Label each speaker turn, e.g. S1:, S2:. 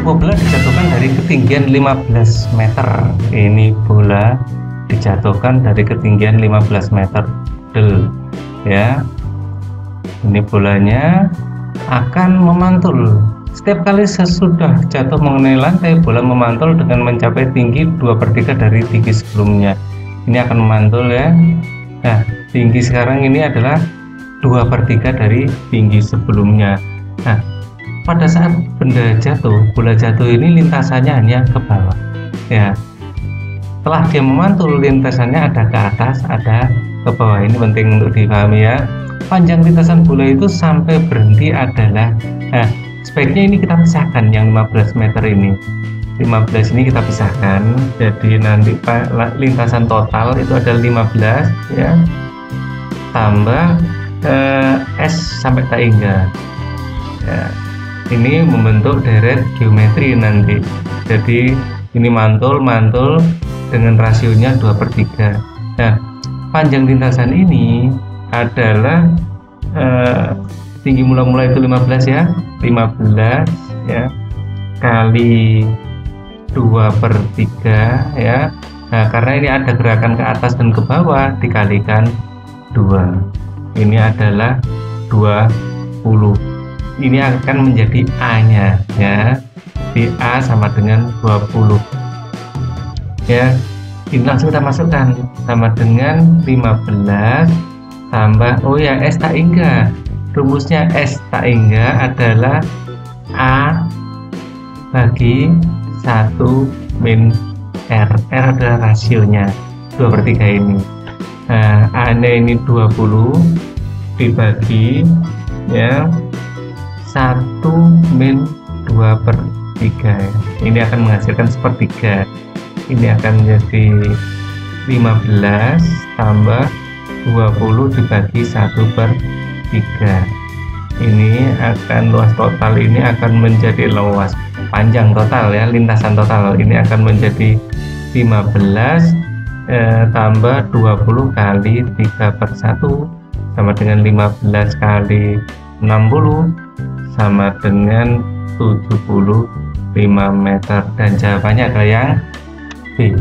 S1: bola dijatuhkan dari ketinggian 15 meter. Ini bola dijatuhkan dari ketinggian 15 meter. Del, ya. Ini bolanya akan memantul. Setiap kali sesudah jatuh mengenai lantai bola memantul dengan mencapai tinggi 2 per 3 dari tinggi sebelumnya. Ini akan memantul ya. Nah tinggi sekarang ini adalah 2 per 3 dari tinggi sebelumnya. Nah pada saat benda jatuh bola jatuh ini lintasannya hanya ke bawah. Ya. Setelah dia memantul lintasannya ada ke atas ada ke bawah. Ini penting untuk dipahami ya. Panjang lintasan bola itu sampai berhenti adalah nah sebaiknya ini kita pisahkan yang 15 meter ini. 15 ini kita pisahkan. Jadi nanti lintasan total itu ada 15 ya. Tambah eh, S sampai tak hingga ini membentuk deret geometri nanti. Jadi ini mantul mantul dengan rasionya 2 per 3 nah panjang lintasan ini adalah eh, tinggi mula-mula itu 15 ya 15 ya kali 2 per 3 ya. Nah karena ini ada gerakan ke atas dan ke bawah dikalikan 2 ini adalah 20 ini akan menjadi A nya ya. Di A sama dengan 20 ya ini langsung kita masukkan. Sama dengan 15 tambah oh ya S tak hingga rumusnya S tak hingga adalah A bagi 1 min R. R adalah rasionya 2 per 3 ini. Nah A nya ini 20 dibagi ya 1 min 2 per 3 ya. ini akan menghasilkan sepertiga. Ini akan menjadi 15 tambah 20 dibagi 1 per 3 ini akan luas total ini akan menjadi luas panjang total ya lintasan total. Ini akan menjadi 15 eh, tambah 20 kali 3 per 1 sama dengan 15 kali 60 sama dengan 75 meter. Dan jawabannya adalah yang B